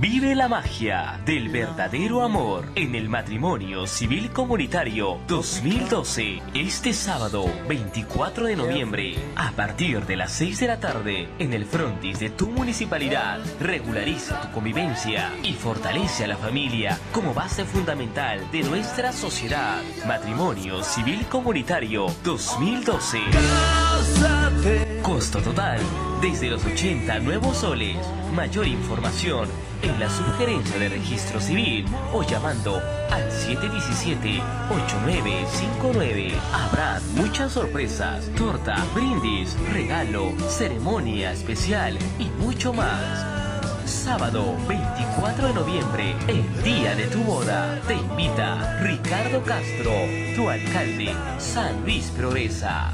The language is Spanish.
Vive la magia del verdadero amor en el matrimonio civil comunitario 2012. Este sábado 24 de noviembre, a partir de las 6 de la tarde, en el frontis de tu municipalidad, regulariza tu convivencia y fortalece a la familia como base fundamental de nuestra sociedad. Matrimonio civil comunitario 2012. Costo total desde los 80 nuevos soles. Mayor información en la sugerencia de registro civil o llamando al 717-8959. Habrá muchas sorpresas, torta, brindis, regalo, ceremonia especial y mucho más. Sábado 24 de noviembre, el día de tu boda, te invita Ricardo Castro, tu alcalde, San Luis Progresa.